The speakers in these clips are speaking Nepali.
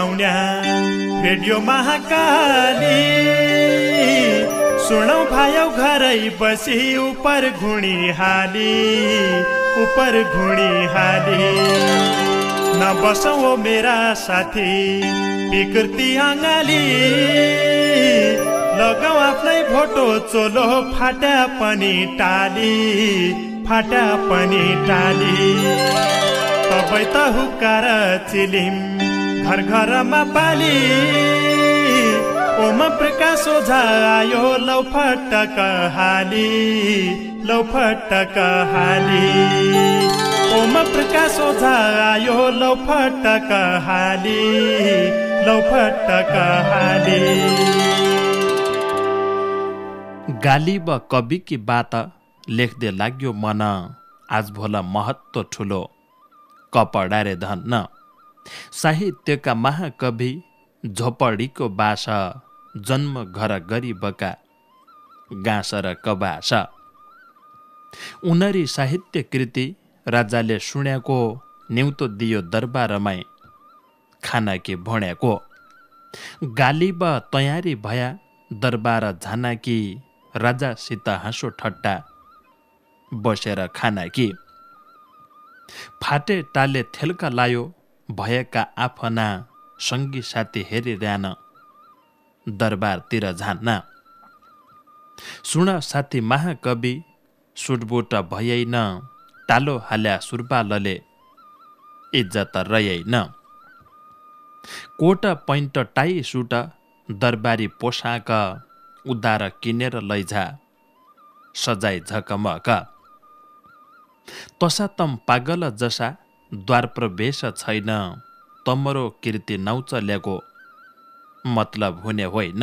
आउन्या रेडियो महाकाली। सुनौ भायौ घरै बसी उपर घुणी हाली उपर घुणी हाली। नबसौ मेरा साथी विकृति अङ्गाली लगाउ आफ्नै भोटो चोलो फाट्या पनि टाली फाट्या पनि टाली। तपाईँ त हुक्कार चिलिम। घर घरमा पाली। ओम प्रकाश ओझा आयो लौ फटक हाली लौ फटक हाली। ओम प्रकाश ओझा आयो लौ फटक हाली लौ फटक हाली। गाली ब कविकी बात लेख्दै लाग्यो मन। आज भोला महत्त्व ठुलो। कपडा रे धन्न। साहित्यका महाकवि झोपडीको बास जन्म घर गरिबका गाँस र कबास उनरी साहित्य कृति राजाले सुण्याको न्युतो दियो दरबारमै खाना के भोण्याको। गाली तयारी भया दरबार झानाकी राजासित हाँसो ठट्टा बसेर खाना कि फाटे टाले थेल्का लायो भएका आफना सङ्गी साथी हेरिरहन दरबारतिर झान्न। सुन साथी महाकवि सुटबुट भइएन टालो हाल्या सुरबालले इज्जत रह्यैन कोट पैन्ट टाई सुट दरबारी पोसाक उदार किनेर लैझा सजाय झकमक। तसातम पागल जसा द्वार प्रवेश छैन। तमरो कृति नौच ल्याएको मतलब हुने होइन।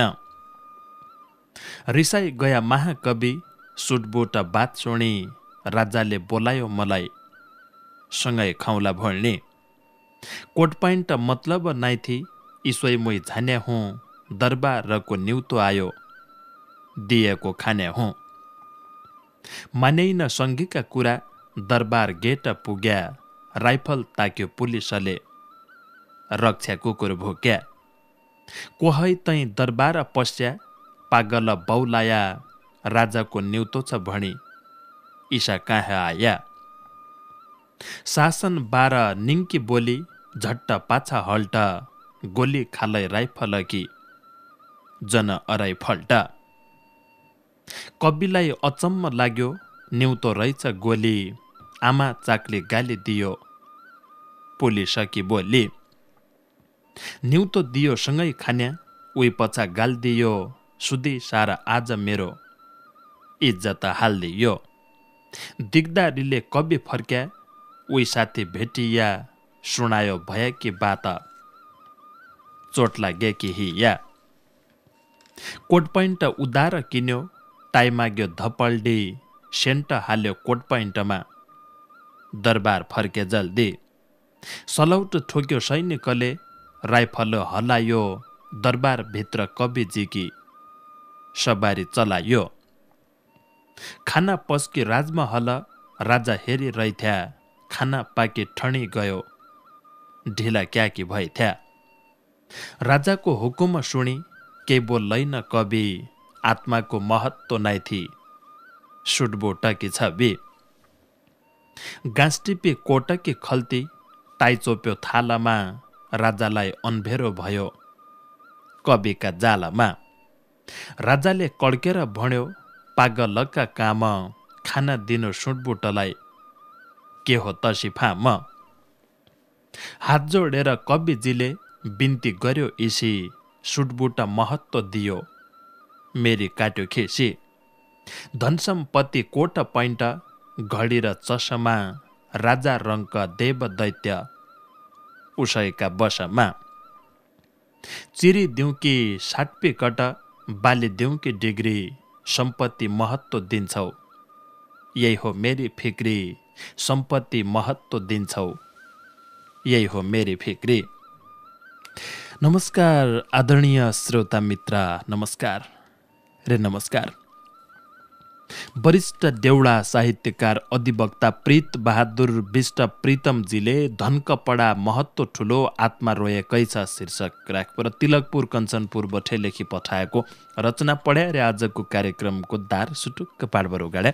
रिसाई गया महाकवि सुटबुट बात सुनि राजाले बोलायो मलाई सँगै खाउला भोल्ने। कोट प्यान्ट मतलब नाइथी इसोइ मुई झान्या हुँ दरबारको न्युतो आयो दिएको खाने हुँ। मानेइन सङ्घीका कुरा दरबार गेट पुग्या। राइफल ताक्यो पुलिसले। रक्षा कुकुर भोक्या। कोहै तै दरबार पस्या पागल बौलाया राजाको न्युतो छ भणी ईशा कहाँ आया। शासन बाह्र निङ्की बोली झट्ट पाछा हल्ट गोली खालै राइफल कि जन अराइ फल्ट। कविलाई अचम्म लाग्यो न्युतो रहेछ गोली आमा चाकले गाली दियो। पुलिस कि बोली न्युतो दियो सँगै खान्या उही पछा गाल दियो सुधी सारा आज मेरो इज्जत हालिदियो दिग्दारीले कवि फर्क्या उही साथी भेटिया सुनायो भए कि बात चोट लागे कि हिया कोट पैन्ट उदार किन्यो टाइ माग्यो धपल्डी सेन्ट हाल्यो कोट पैन्टमा दरबार फर्के जल्दी सलौट ठोक्यो सैनिकले राइफल हलायो दरबारभित्र कविजीकी सवारी चलायो। खाना पस्की राजमहल राजा हेरिरहेथ्या खाना पाकी ठणी गयो ढिला क्याकी भइथ्या राजाको हुकुम सुनि के बोल्दैन कवि आत्माको महत्त्व नै थी सुटबो टकी छवि। गाँसटिपी कोटकी खल्ती टाइ चोप्यो थालामा राजालाई अनभेरो भयो कविका जालामा। राजाले कड्केर भन्यो पागलका काम खाना दिनु सुटबुटलाई के हो तसी फाम? हात जोडेर कविजीले बिन्ती गर्यो इसी सुटबुट महत्त्व दियो मेरी काट्यो खिसी। धनसम्पत्ति कोट पैन्ट घडी र चसमा राजा रङ्क देव दैत्य उसैका बसमा चिरी दिउँ कि साटपी कट बाली कि डिग्री सम्पत्ति महत्त्व दिन्छौ। यही हो मेरी फिक्री सम्पत्ति महत्त्व दिन्छौ। यही हो मेरी फिक्री। नमस्कार आदरणीय श्रोता मित्र नमस्कार। रे नमस्कार। वरिष्ठ देउडा साहित्यकार अधिवक्ता प्रीत बहादुर विष्ट प्रीतमजीले धनकपडा महत्त्व ठुलो आत्मा रोएकै छ शीर्षक राखपर तिलकपुर कञ्चनपुर बठे लेखी पठाएको रचना पढ्या र आजको कार्यक्रमको दार सुटुक्क पाडबर उगाड्या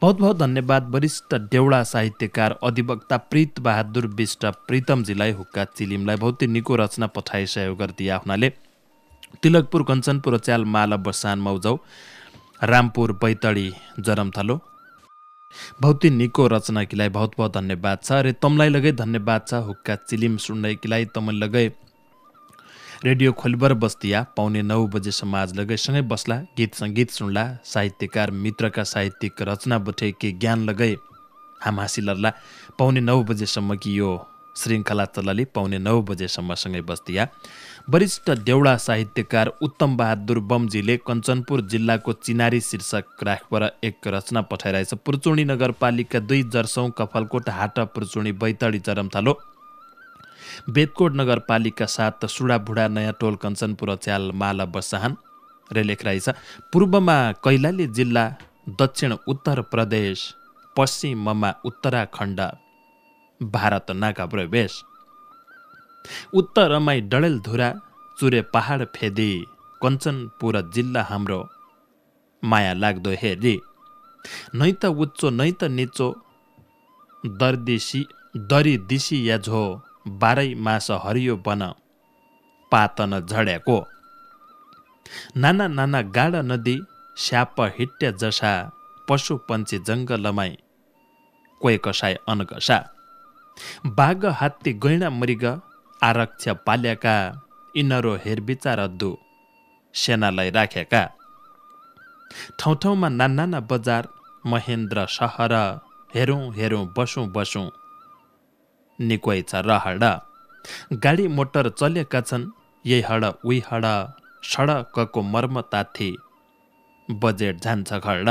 बहुत बहुत धन्यवाद वरिष्ठ देउडा साहित्यकार अधिवक्ता प्रीत बहादुर विष्ट प्रीतमजीलाई हुक्का चिलिमलाई बहुत निको रचना पठाइ सहयोग गरिदिए आफ्नाले तिलकपुर कञ्चनपुर च्याल माला बसान मौजाउ रामपुर बैतडी जरमथलो बहुत निको रचनाकीलाई बहुत बहुत धन्यवाद छ अरे तमलाई लगै धन्यवाद छ हुक्का चिलिम सुन्नैकीलाई तमै लगै। रेडियो खोलबर बस्तिया पाउने नौ बजेसम्म आज लगै सँगै बस्ला गीत सङ्गीत सुन्ला साहित्यकार मित्रका साहित्यिक रचना बठे के ज्ञान लगै। हाम हासिलरला पाउने नौ बजेसम्म कि यो श्रृङ्खला चलाली पाउने नौ बजेसम्म सँगै बस्दिया वरिष्ठ देउडा साहित्यकार उत्तम बहादुर बमजीले कञ्चनपुर जिल्लाको चिनारी शीर्षक राखपर एक रचना पठाइरहेछ। पुर्चुणी नगरपालिका दुई जर्सौँ कफलकोट हाट पुर्चुणी बैतडी चरमथालो। बेदकोट नगरपालिका सात सुडाबुढा नयाँ टोल कञ्चनपुर च्याल माला बसाहान। रे लेख पूर्वमा कैलाली जिल्ला दक्षिण उत्तर प्रदेश पश्चिममा उत्तराखण्ड भारत नाका प्रवेश। उत्तरमाई डडेलधुरा चुरे पहाड फेदी कञ्चनपुर जिल्ला हाम्रो। माया लाग्दो हेरी नै त उच्चो नै त निचो दर्दिसी दरी दिसी या झो बाह्रै मास हरियो बन पातन झड्याको। नाना नाना गाडा नदी स्याप हिट्या जसा पशु पन्छी जङ्गलमाई कोही कसाई अनकसा। बाघ हात्ती गैँडा मृग आरक्ष पाल्याका यिनीहरू हेरविचार अद्दु सेनालाई राखेका। ठाउँ ठाउँमा नाना बजार महेन्द्र सहर हेरौँ हेरौँ बसौँ बसौँ। निकोइ छ रहड। गाडी मोटर चलेका छन् यही हड उही हड सडकको मर्म बजेट जान्छ खड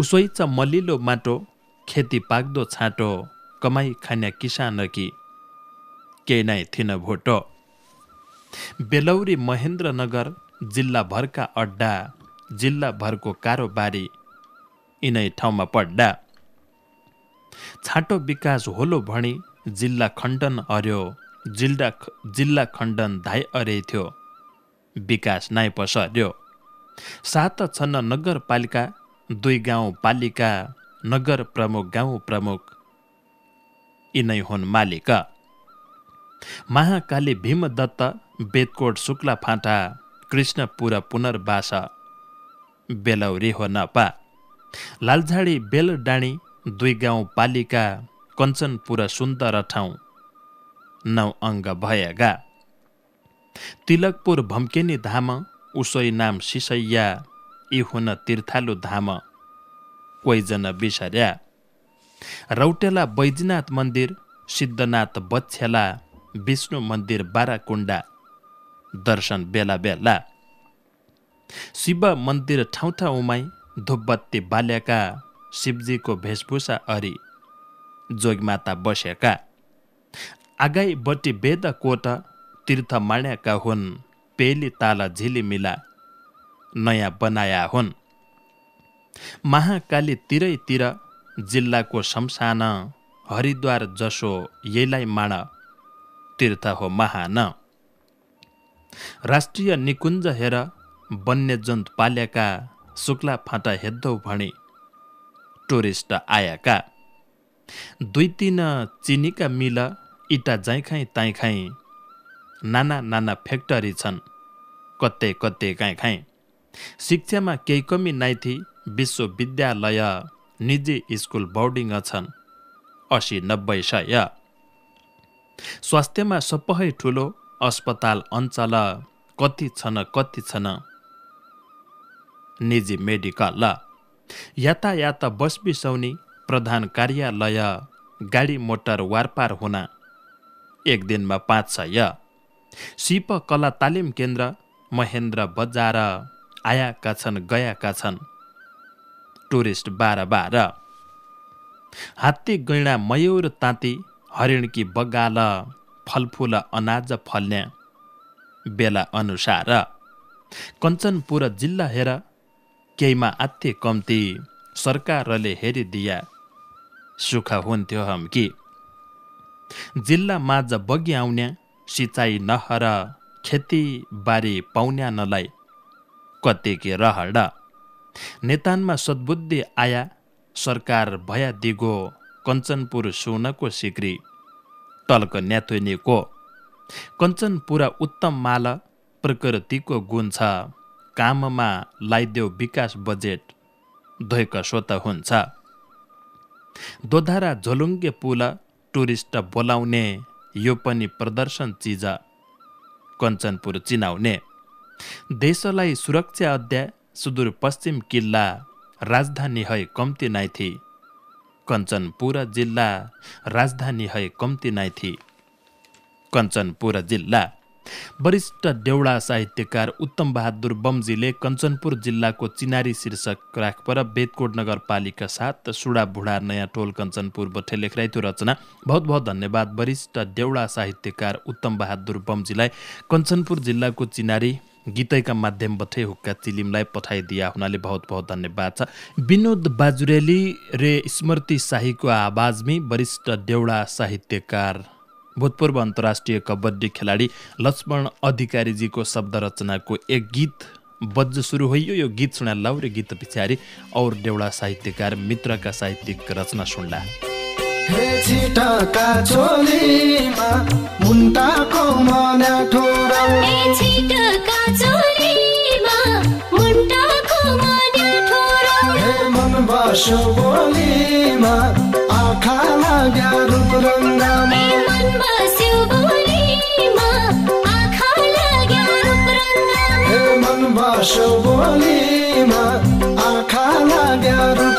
उसै छ मलिलो माटो खेती पाक्दो छाँटो कमाई खाने किसान कि। केही नै थिन भोटो। बेलौरी महेन्द्रनगर जिल्लाभरका अड्डा जिल्लाभरको कारोबारी यिनै ठाउँमा पड्डा। छाटो विकास होलो भणी जिल्ला खण्डन अर्यो जिल्ला जिल्ला खण्डन धाइ अरे थियो। विकास नाइ पसर्यो। सात छन् नगरपालिका दुई गाउँ पालिका नगर प्रमुख गाउँ प्रमुख यिनै हुन् मालिका। महाकाली भीमदत्त बेदकोट शुक्ला फाँटा कृष्णपुर पुनर्वास। बेलौरी हो नपा। लालझाडी बेलडाँडी दुई गाउँ पालिका कञ्चनपुर सुन्दर ठाउँ। नौ अङ्ग भएगा तिलकपुर भम्केनी धाम उसै नाम सिसैया यी हुन तीर्थालु धाम। कोहीजना बिसर्या। रौटेला बैजनाथ मन्दिर सिद्धनाथ बच्छेला। विष्णु मन्दिर बाराकुण्डा दर्शन बेला बेला। शिव मन्दिर ठाउँ ठाउँमै धुपबत्ती बाल्याका शिवजीको वेशभूषा अरी जोगमाता बसेका। आगाइबटी वेद कोट तीर्थ माण्याका हुन् पेली ताला झिलिमिला नयाँ बनाया हुन्। महाकाली तिरैतिर जिल्लाको शमशान हरिद्वार जसो यहीलाई माण तीर्थ हो महान राष्ट्रिय निकुञ्ज हेर वन्यजन्तु पालेका शुक्ला फाँटा हेद्दौ भणी टुरिस्ट आएका दुई तिन चिनीका मिल इटा जाइखाइ ताइखाइ नाना नाना फ्याक्टरी छन् कतै कतै काहीँ खाइ शिक्षामा केही कमी नाइथी विश्वविद्यालय निजी स्कुल बोर्डिङ छन् असी नब्बे सय। स्वास्थ्यमा सबै ठुलो अस्पताल अञ्चल कति छन् कति छन्? निजी मेडिकल। यातायात बस बिसौनी प्रधान कार्यालय गाडी मोटर वारपार हुन एक दिनमा पाँच सय। सिप कला तालिम केन्द्र महेन्द्र बजार आएका छन् गएका छन्। टुरिस्ट बाह्र बाह्र हात्ती गैँडा मयूर ताँती हरिणकी बगाल फलफुल अनाज फल्ने बेला अनुसार कञ्चनपुर जिल्ला हेर केहीमा आत्थे कम्ती सरकारले हेरिदिया सुख हुन्थ्यो हम कि जिल्ला माझ बगी आउन्या सिँचाइ नहर खेतीबारी पाउन्या नलाई कतिके रहड। नेतानमा सद्बुद्धि आया सरकार भया दिगो। कञ्चनपुर सुनको सिक्री टल्क न्याथुनीको कञ्चनपुरा उत्तम माल प्रकृतिको गुण छ। काममा लाइदेऊ विकास बजेट धोइक स्वत हुन्छ। दोधारा झोलुङ्गे पुल टुरिस्ट बोलाउने यो पनि प्रदर्शन चिज। कञ्चनपुर चिनाउने। देशलाई सुरक्षा अध्याय सुदूरपश्चिम किल्ला राजधानी है कम्ती नाइथी। कञ्चनपुर जिल्ला राजधानी है कम्ती नाइथी कञ्चनपुर जिल्ला वरिष्ठ देउडा साहित्यकार उत्तम बहादुर बमजीले कञ्चनपुर जिल्लाको चिनारी शीर्षक राखपर बेदकोट नगरपालिका सात सुडा बुढा नयाँ टोल कञ्चनपुर बठे लेखराइतो रचना। बहुत बहुत धन्यवाद वरिष्ठ देउडा साहित्यकार उत्तम बहादुर बमजीलाई कञ्चनपुर जिल्लाको चिनारी गीतैका माध्यमबाटै हुक्का चिलिमलाई पठाइदिया। हुनाले बहुत बहुत धन्यवाद छ। विनोद बाजुरेली रे स्मृति शाहीको आवाजमी वरिष्ठ देउडा साहित्यकार भूतपूर्व अन्तर्राष्ट्रिय कबड्डी खेलाडी लक्ष्मण अधिकारीजीको शब्द रचनाको एक गीत बज्ज सुरु भयो यो गीत सुना लाउरे गीत पछाडि। और देउडा साहित्यकार मित्रका साहित्यिक रचना सुन्ला। छिटका चोलीमा मुन्टाको ठोरौ। मन बोलीमा आँखा लाग्या रूप रङ्गमा ए मन बस्यो बोलीमा आँखा लाग्यो रूप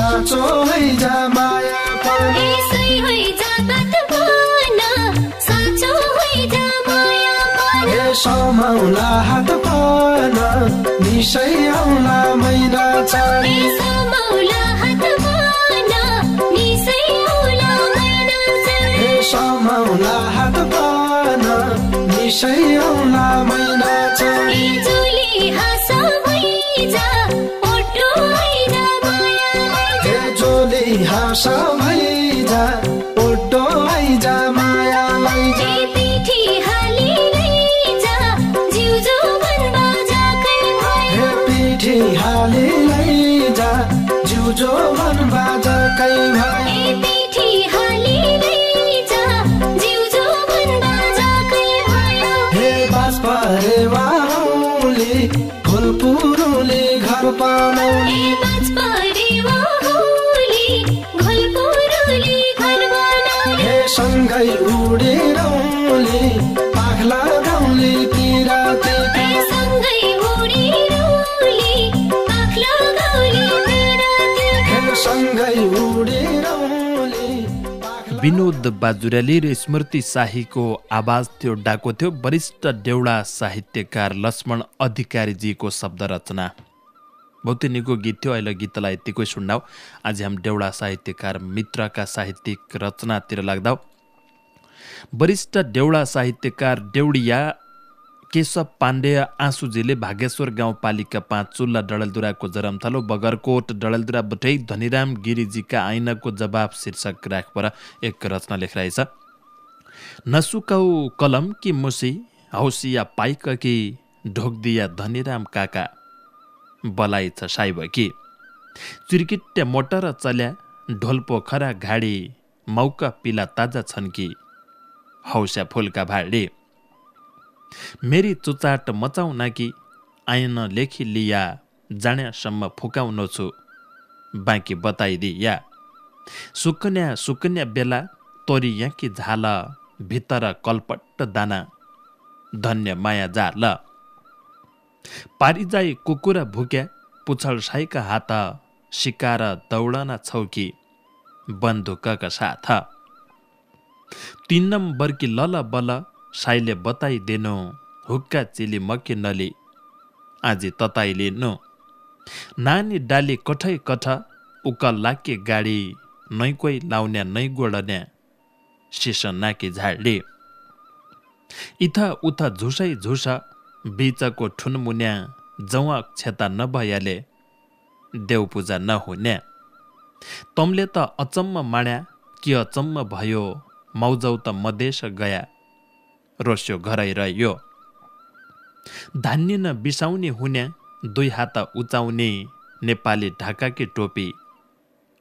साँचो हैजा माया समाउला हात पान निसै आउला मैना हात निसै समाउला हात पान आउला मैना हाली लैजा जिउजो मन बाजाकै भयो ए विनोद बाजुराली र स्मृति शाहीको आवाज थियो डाको थियो। वरिष्ठ देउडा साहित्यकार लक्ष्मण अधिकारीजीको शब्द रचना। बहुतै निको गीत थियो। अहिले गीतलाई यत्तिकै सुन्नाऊ। आज हाम डेउडा साहित्यकार मित्रका साहित्यिक रचनातिर लाग्दा वरिष्ठ डेउडा साहित्यकार डेउडिया केशव पाण्डेय आँसुजीले भागेश्वर गाउँपालिका पाँच चुल्ला डडेलधुराको जरमथलो बगरकोट डडेलधुरा बटै धनीराम गिरिजीका आइनाको जवाब शीर्षक राखपर एक रचना लेखिरहेछ नसुकाउ कलम कि मुसी हौसिया पाइक कि ढोकदिया धनीराम काका? बलाई छ साइब कि? चिर्किट्टे मोटर चल्या ढोल पोखरा घाडी मौका पिला ताजा छन् कि? हौस्या फुलका भाडी। मेरी चुचाट मचाउन कि आइन लेखी लिया जाण्यासम्म फुकाउनु छु। बाँकी बताइदिया। सुकन्या सुकन्या बेला तोरी याकी झाल भित्र कलपट्ट दाना। धन्य माया जाल। पारिजाई कुकुरा भुक्या पुछल साईका हात सिकार दौडन छौकी बन्दुकका साथ। तिन नम्बरकी लल बल साईले बताइदिनु हुक्का चिली मकी नली। आजी तताइले नो नानी डाली कठै कठ उक लाके गाडी नै कोही लाउन्या नै गोडन्या शिष नाकी झाडले इथा उथा झुसै झुस बिचको ठुनमुन्या जौवा क्षता नभयाले देवपूजा नहुन्या। तमले त अचम्म माण्या कि अचम्म भयो मौजौ त मदेश गया। रोस्यो घरै रह्यो धान्य न बिसाउने हुन्या दुई हात उचाउने नेपाली ढाकाकी टोपी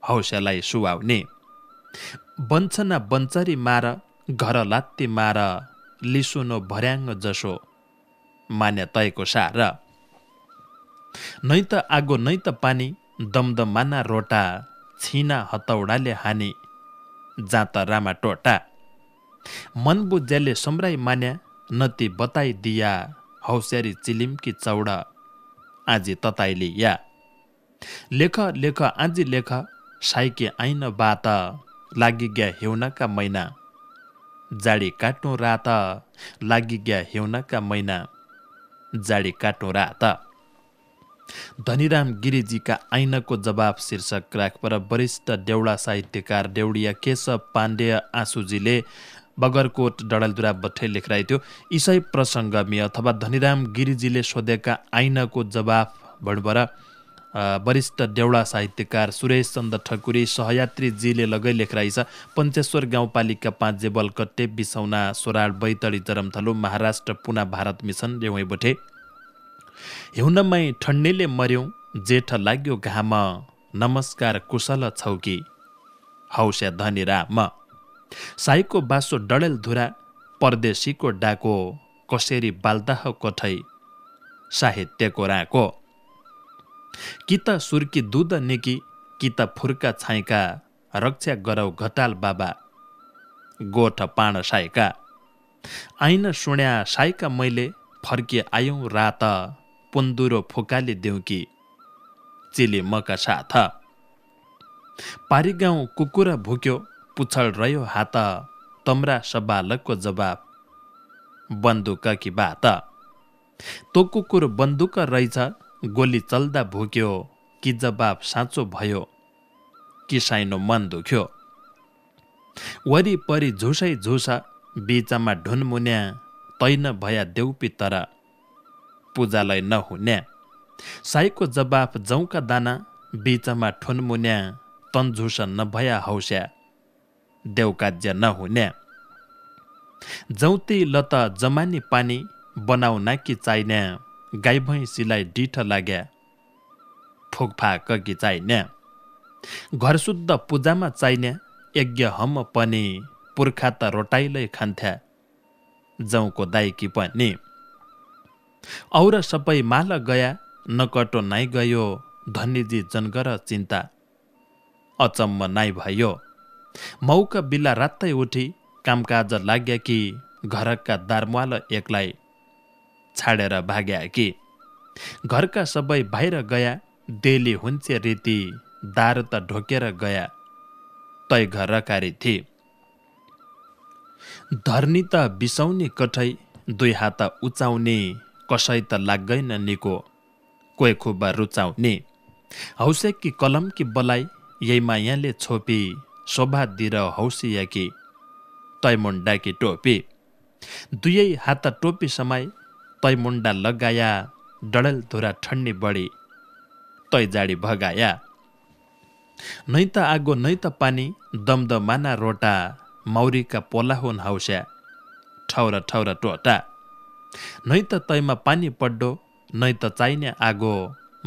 हौस्यालाई सुहाउने। बन्छना बन्चरी मार घर लात्ती मार लिसुनो भर्याङ जसो मान्य तयको सार। नै त आगो नै त पानी दमदम माना रोटा छिना हतौडाले हानी जात रामा टोटा। मन बुझ्याले सम्राई मान्या नती बताइदिया हौस्यारी चिलिमकी चौडा आजी तताइली या। लेख लेख आजी लेख साइके आइन बात लागि ग्या हेउनका मैना। जाडी काट्नु रात लागि ग्या हेउनका मैना जाडी काट्नु रात। धनीराम गिरिजीका ऐनको जवाब शीर्षक राखपर वरिष्ठ देउडा साहित्यकार देउडिया केशव पाण्डेय आँसुजीले बगरकोट डडलदुरा बठै लेखिरहेको थियो इसै प्रसङ्गमी अथवा धनीराम गिरिजीले सोधेका ऐनको जवाफ भणबर वरिष्ठ देउडा साहित्यकार सुरेश चन्द ठकुरी सहयात्रीजीले लगै लेखिरहेछ पञ्चेश्वर गाउँपालिका पाँच जेबल कट्टे बिसौना सोराड बैतडी जरमथलो महाराष्ट्र पुना भारत मिसन रेवै बठे। हिउनमै ठन्डीले मर्यौँ जेठ लाग्यो घाम नमस्कार कुशल छौकी हौस्या धनी राम साईको बासो डडेल धुरा परदेशीको डाको कसेरी बाल्दाह कोठै साहित्यको राको। कि त सुर्की दुध निकी कि त फुर्का छाइका रक्षा गरौ घटाल बाबा गोठ पाण साइका। आइन सुण्या साइका मैले फर्के आयौँ रात पुन्दुरो फुकाली देऊ कि चिली मका साथ। पारिगाउँ कुकुर भुक्यो पुछल रह्यो हात तम्रा सबालकको जवाब बन्दुक कि बात? तो कुकुर बन्दुक रहेछ गोली चल्दा भुक्यो कि जवाब साँचो भयो? कि साइनो मन दुख्यो? वरिपरि झुसै झुसा बिचमा ढुनमुन्या तैन भया देउपी तर। पूजालाई नहुन्या। साईको जवाफ जौका दाना बिचमा ठुनमुन्या तन्झुस नभया हौस्या। देउकाज्य नहुन्या जौती लत जमानी पानी बनाउना कि चाहिन्या गाई भैँसीलाई डिठ लाग्या फुकफाक कि चाहिन्या घर शुद्ध पूजामा चाहिन्या यज्ञ हम पनि पुर्खा त रोटाइलै खान्थ्या जौको दाइकी पनि। और सबै माल गया नकटो नाइ गयो धनीजी जनगर चिन्ता अचम्म नाइ भयो। मौका बिला रातै उठी कामकाज लाग्या कि घरका दारमुवाल एकलाई छाडेर भाग्या कि। घरका सबै बाहिर गया डेली हुन्चे रीति दार त ढोकेर गया तै घर रकारी थिए धर्नी त बिसाउने कठै दुई हात उचाउने कसै त लाग्दैन निको कोही खुबा रुचाउने। हौसे कि कलम कि बलाई यही मायाले छोपी शोभा दिर हौसिया कि तैमुन्डा कि टोपी। दुवै हात टोपी समाई तैमुन्डा लगाया डडेल धुरा ठन्नी बढी तै जाडी भगाया। नै त आगो नै त पानी दमद माना रोटा मौरीका पोला हुन् हौस्या ठौरा ठौरा टोटा। नै त तैमा पानी पड्डो नै त चाहिने आगो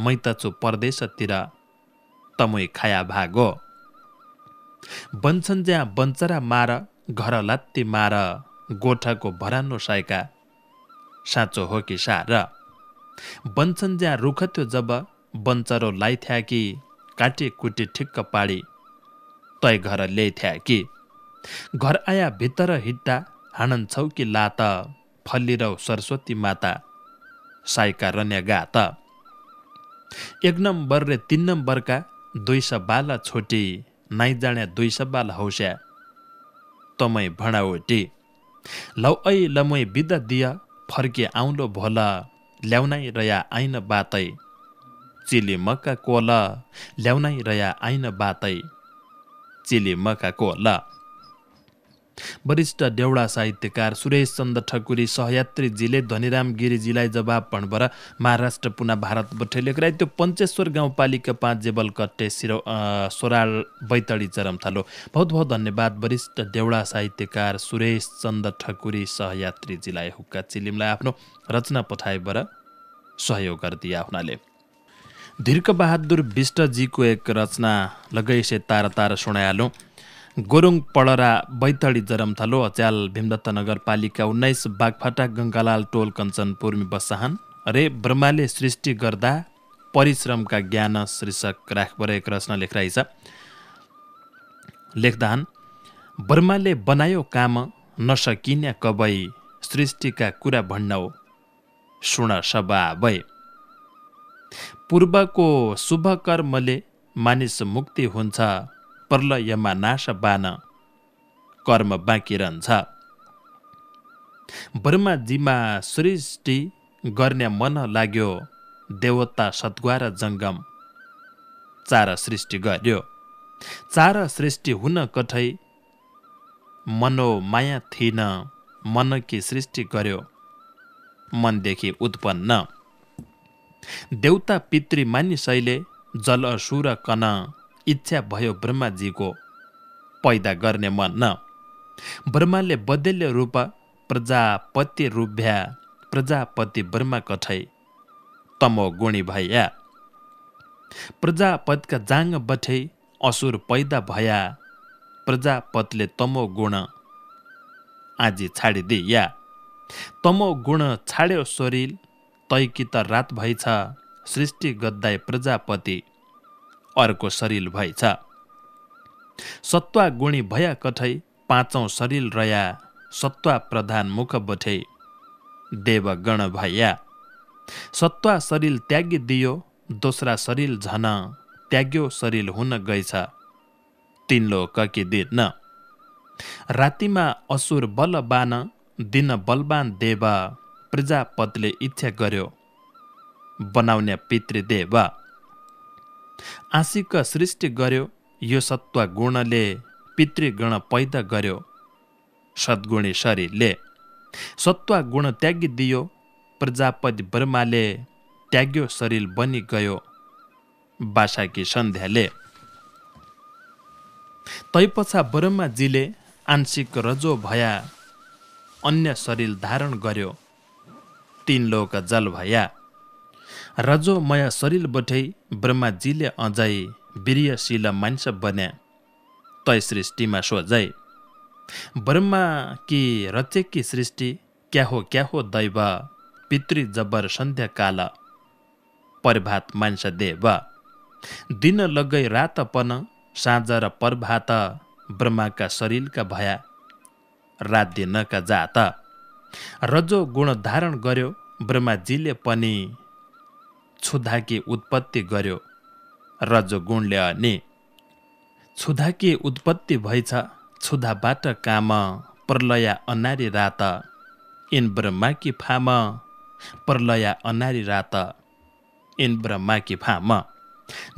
मै त छु परदेशतिर तमुई खाया भागो। बन्छन् ज्या बन्चरा मार घर लात्ती मार गोठाको भरानो साइका साँचो हो कि सार? बन्छन् ज्या रुख त्यो जब बन्चरो लाइथ्या कि काटे कुटे ठिक्क पाडी। तै घर ल्याइथ्या कि? घर आया भित्र हिट्टा हाणन छौ कि लात फल्लिरौ सरस्वती माता साइका रन्या गात एक नम्बर रे तिन नम्बरका दुई स बाला छोटी। नाइ जाण्या दुई स बाला हौस्या तमै भणाओटी लौ ऐ लमै बिदा दिया फर्के आउलो भोला ल्याउनाइ रया आइन बातै। चिली मक्का कोल ल्याउनाइ रया आइन बातै। चिली मक्का कोल। वरिष्ठ देउडा साहित्यकार सुरेश चन्द ठकुरी सहयात्रीजीले धनीराम गिरिजीलाई जवाब पणबर महाराष्ट्र पुना भारत बठेले कराइ त्यो पञ्चेश्वर गाउँपालिका पाँच जेबल कट्टे सिरो सोराल बैतडी चरम थालो। बहुत बहुत धन्यवाद वरिष्ठ देउडा साहित्यकार सुरेश चन्द ठकुरी सहयात्रीजीलाई हुक्का चिलिमलाई आफ्नो रचना पठाएबर सहयोग गरिदिए हुनाले। धीर्क बहादुर विष्टजीको एक रचना लगैसे तार तार सुनायालो गोरुङ पडरा बैतडी जरमथलो अच्याल भीमदत्त नगरपालिका उन्नाइस बागफाटा गङ्गालाल टोल कञ्चन पूर्वी बसाहान। रे ब्रह्माले सृष्टि गर्दा परिश्रमका ज्ञान शीर्षक राखबर एक रचना लेखिरहेछ लेख्दान ब्रह्माले बनायो काम नसकिन्या कबै सृष्टिका कुरा भण्डौ सुण सबा भए। पूर्वको शुभ कर्मले मानिस मुक्ति हुन्छ प्रलयमा नाश बान कर्म बाँकी रहन्छ। ब्रह्माजीमा सृष्टि गर्ने मन लाग्यो देवता सद्वार जङ्गम चार सृष्टि गर्यो। चार सृष्टि हुन कठै मनोमाया थिइन मनकी सृष्टि गर्यो मनदेखि उत्पन्न। देउता पितृ मानिसैले जल असुर कन इच्छा भयो ब्रह्माजीको पैदा गर्ने मन। न। ब्रह्माले बदल्य रूप प्रजापति रूप्या प्रजापति ब्रह्मा कठै तमो गुणी भया। प्रजापतिका जाङ बठै असुर पैदा भया प्रजापतिले तमो गुण आजी छाडिदिया। तमो गुण छाड्यो शरीर तैकी त रात भइछ सृष्टि गद्दाई प्रजापति अर्को शरीर भएछ सत्वा गुणी भया कठै पाँचौँ शरीर रया सत्वा प्रधान मुख बठै देवगण भया। सत्वा शरीर त्यागी दियो दोस्रा शरीर झन त्याग्यो शरीर हुन गएछ। तिन लोककी दिन। रातिमा असुर बलबान दिन बलवान देव प्रजापतिले इच्छा गर्यो बनाउने पितृदेव आशिक सृष्टि गर्यो यो सत्व गुणले पितृगण पैदा गर्यो सद्गुणी शरीरले। सत्व गुण त्यागी दियो प्रजापति ब्रह्माले त्याग्यो शरीर बनि गयो बासाकी सन्ध्याले। तैपछा ब्रह्माजीले आंशिक रजो भया अन्य शरीर धारण गर्यो तीन लोक जल भया। रजोमय शरीर बठै ब्रह्माजीले अझै वीर्यशील मानिस बन्या तै सृष्टिमा सोझै ब्रह्मा कि रचेकी सृष्टि क्या हो क्या हो दैव पितृ जबर सन्ध्या काल प्रभात मानिस देव। दिन लगै रात पन साँझ र प्रभात ब्रह्माका शरीरका भया रात दिनका जात। रजो गुण धारण गर्यो ब्रह्माजीले पनि छुधाकी उत्पत्ति गर्यो रजो गुणले अनि छुधाकी उत्पत्ति भएछ छुधाबाट काम प्रलया अनारी रात। इन ब्रह्माकी फाम प्रलया अनारी रात। In ब्रह्माकी form.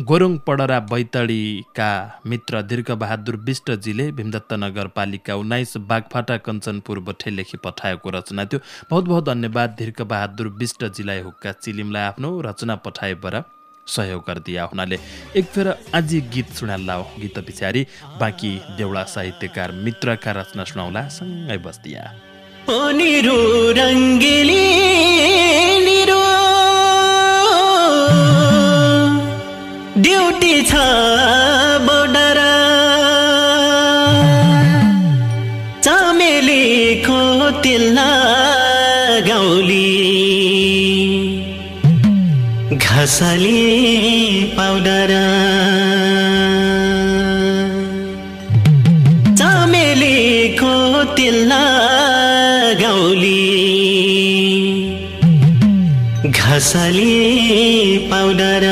गोरुङ पडरा बैतडीका मित्र दीर्घबहादुर विष्टजीले भीमदत्त नगरपालिका उन्नाइस बागफाटा कञ्चनपुर बठे लेखी पठाएको रचना थियो। बहुत बहुत धन्यवाद दीर्घबहादुर विष्टजीलाई हुक्का चिलिमलाई आफ्नो रचना पठाएबाट सहयोग गरिदिया हुनाले। एक फेर आज गीत सुनाल्ला गीत पछाडि बाँकी देउडा साहित्यकार मित्रका रचना सुनाउला सँगै बस्दिया। ड्युटी छ बोर्डर। चमेलीको तिलना गाउली घसली पाउडर। चमेलीको तिलना गाउली घसली पाउडर।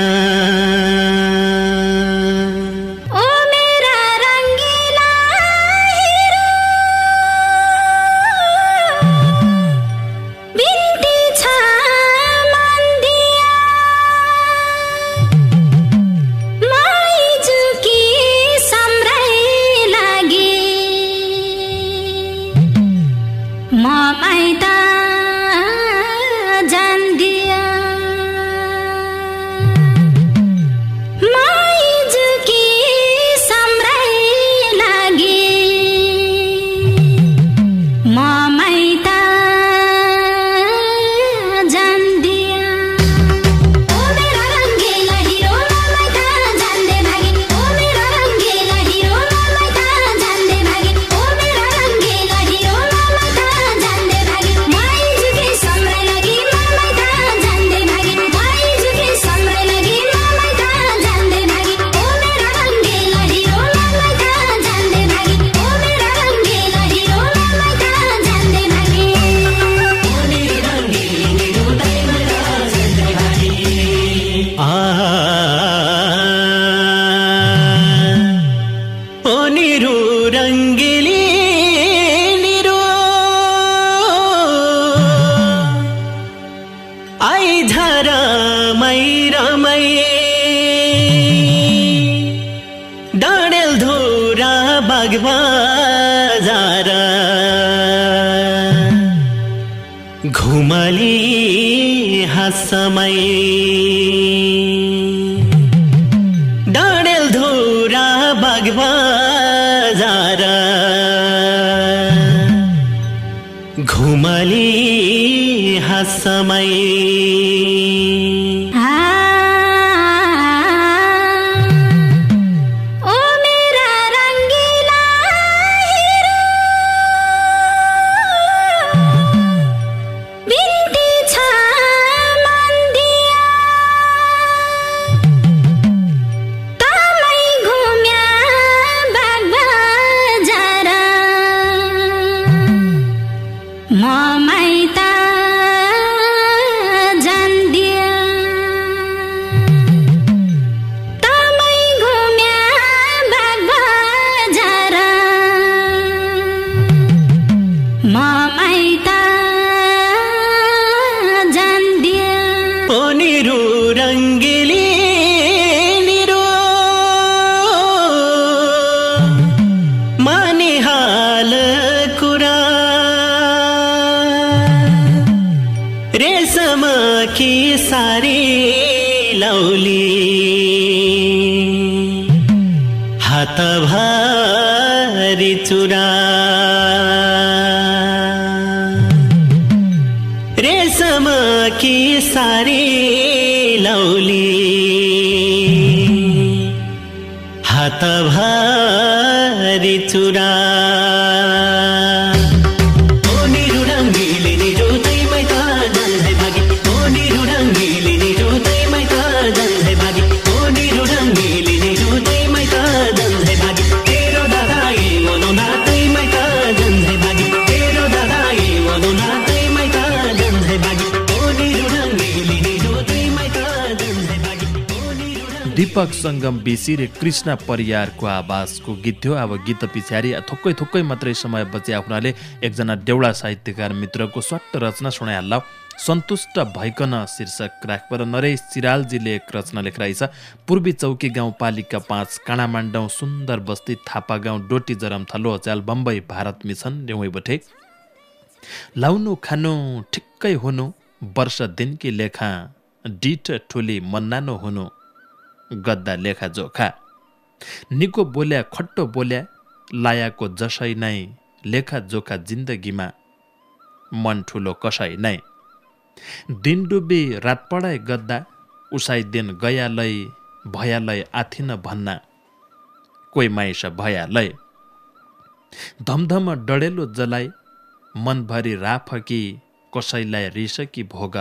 समय। डडेल धुरा बजार घुमली हाँसमय दीपक सङ्गम बिसी र कृष्ण परियारको आवाजको गीत थियो। अब गीत पछाडि थोक्कै थोक्कै मात्रै समय बचे हुनाले एकजना देउडा साहित्यकार मित्रको स्वाट्ट रचना सुनाइहाल्ला। सन्तुष्ट भइकन शीर्षक राखपर नरेश चिरालजीले एक रचना छ पूर्वी चौकी गाउँपालिका पाँच काँडामाण्डौँ सुन्दर बस्ती थापा गाउँ डोटी जरम थलो अचाल बम्बई भारत मिसन ल्याउँ बठे लाउनु खानु ठिक्कै हुनु वर्ष दिनकी लेखा डिट ठुली मन्नानो हुनु। गद्दा लेखा जोखा। निको बोल्या खट्टो बोल्या लायाको जसै नै लेखा जोखा जिन्दगीमा मन ठुलो कसै नै। दिन डुबी रात पढाइ गद्दा उसाइ दिन गयालै भयालै आथिन भन्ना कोही माइस भयालै। धमधम डढेलो जलाई मनभरि राफ कि कसैलाई रिस कि भोग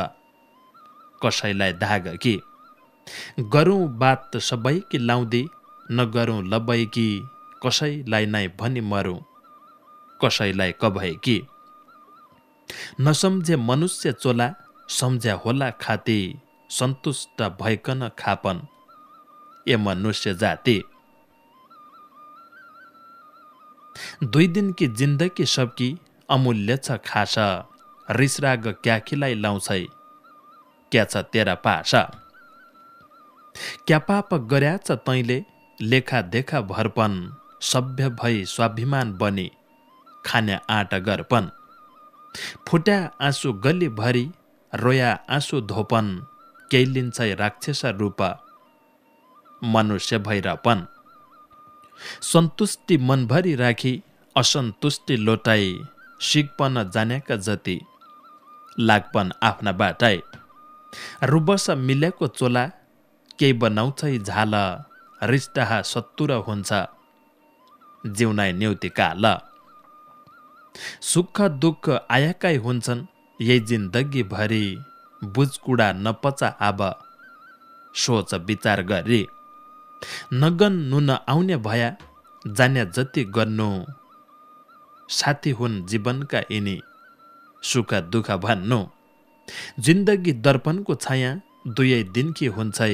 कसैलाई धाग कि। गरौँ बात सबै कि लाउँदी नगरौँ लबै कि कसैलाई नै भनी मरौँ कसैलाई कभै कि। नसम्झे मनुष्य चोला सम्झ्या होला खाती सन्तुष्ट भइकन खापन ए मनुष्य जाति। दुई दिनकी जिन्दगी सबकी अमूल्य छ खास रिसराग क्याखीलाई लाउँछै क्या छ तेरा पासा। क्या पाप गर्याछ तैँले लेखा देखा भरपन सभ्य भई स्वाभिमान बनी खाने आँट गर्पन। फुट्या आँसु गल्लीभरि रोया आँसु धोपन केही लिन्छै राक्षस रूप मनुष्य भैरपन सन्तुष्टि मनभरि राखी असन्तुष्टि लोटाई सिकपन जानेका जति लागपन आफ्ना बाटाइ रुबस मिलेको चोला केही बनाउँछै झाल रिष्टाहा सत्तुर हुन्छ। जिउनाइ न्युति काल। सुख दुःख आएकै हुन्छन् यही जिन्दगी भरि बुझकुडा नपचा आब। सोच विचार गरी नगन नुन आउने भया जान्या जति गर्नु। साथी हुन् जीवनका यिनी सुख दुःख भन्नु। जिन्दगी दर्पणको छाया दुवै दिनकी हुन्छै।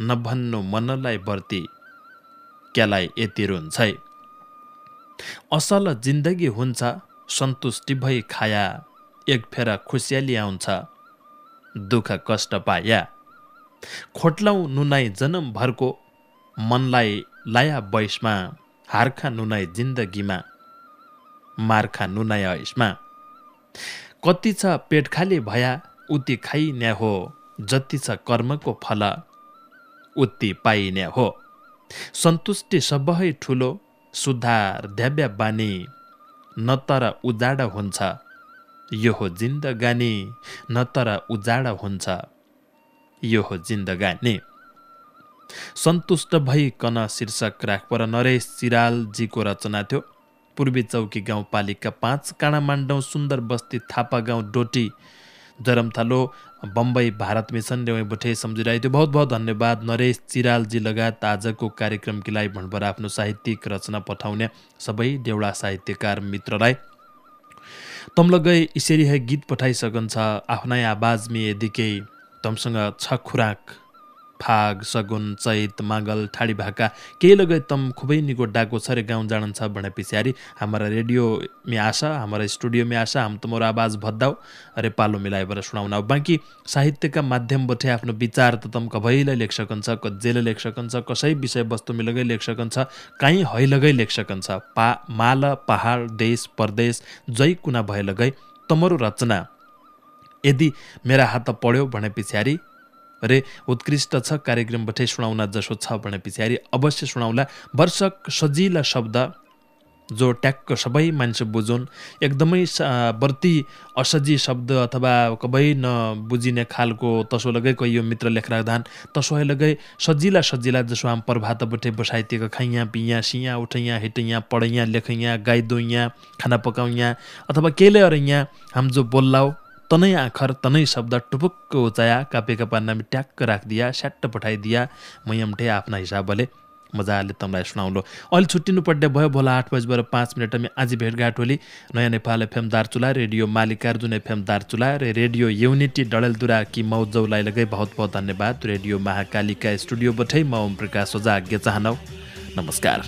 नभन्नु मनलाई बर्ती क्यालाई यति रुन्छै असल जिन्दगी हुन्छ सन्तुष्टि भई खाया एक फेर खुसियाली आउँछ दुःख कष्ट पाया। खोट्लौँ नुनाइ जन्मभरको मनलाई लाया बैसमा हार्खा नुनाइ जिन्दगीमा मार्खा नुनाइ ऐसमा कति छ पेट खाली भया उति खाइने हो जति छ कर्मको फल। उति पाइने हो। सन्तुष्टि सबै ठुलो सुधार ध्याव्य बानी न तर उजाड हुन्छ। यो हो जिन्दगानी न तर उजाड हुन्छ। यो हो जिन्दगानी। सन्तुष्ट भइकन शीर्षक राखपर नरेश चिरालजीको रचना थियो। पूर्वी चौकी गाउँपालिका पाँच काँडामाण्डौँ सुन्दर बस्ती थापा गाउँ डोटी जरमथालो बम्बई भारत मिसन ल्याउँ बठे सम्झिरहेको थियो। बहुत बहुत धन्यवाद। नरेश चिरालजी लगायत आजको कार्यक्रमकी लागि आफ्नो साहित्यिक रचना पठाउने सबै देउडा साहित्यकार मित्रलाई। तमलगै यसरी है गीत पठाइसकन्छ आफ्नै आवाजमी यदिकै तमसँग छ खुराक। फाग सगुन चैत मागल ठाडी भाका केही लगै तम खुबै निको डाको छ रे गाउँ जाणन छ भने पछाडि हाम्रा रेडियो में आशा हाम्रा स्टुडियो में आशा हम तमरो आवाज भद्दाउ। अरे पालो मिलाएर सुनाउन बाँकी साहित्यका माध्यमबाट आफ्नो विचार त तम कभैलाई लेख सकन्छ कज्जेले लेख सकन्छ कसै विषयवस्तु मिलगै लेख सकन्छ काहीँ हैलगै लेख सकन्छ। पा माल पहाड देश परदेश जै कुना भएलगै तमरो रचना। यदि मेरा हात पढ्यो भने पछाडि रे उत्कृष्ट छ कार्यक्रमबाटै सुनाउन जसो छ भने पछाडि अवश्य सुनाउला। वर्षक सजिला शब्द जो ट्याक्क सबै मान्छे बुझुन् एकदमै बर्ती असजी शब्द अथवा कबै नबुझिने खालको तसो लगै कोही यो मित्र लेख राख्दान तसो लगै सजिला सजिला जसो आम प्रभात बटे बसाइतेको खाइयाँ पियाँ सियाँ उठैयाँ हिटैयाँ पढैयाँ लेखैयाँ गाइदोइयाँ खाना पकाउयाँ अथवा केले अरैयाँ हाम जो बोल्लाउ। तनै आखर तनै शब्द टुपुक्क उचाया कापेका पान्नामा ट्याक्क राखिदिया स्याट्ट पठाइदिया मैयमठे आफ्ना हिसाबले। मजाले तपाईँलाई सुनाउनु अहिले छुट्टिनु पर्ने भयो भोला आठ बजीबाट पाँच मिनटमा आज भेटघाट होली। नयाँ Nepal FM Darchula radio Malikarjun FM Darchula र रेडियो युनिटी डडेलधुरा कि मौजौलाई लगै बहुत बहुत धन्यवाद। रेडियो महाकालिका स्टुडियोबाटै म ओम प्रकाश ओझा आज्ञा चाहनौ नमस्कार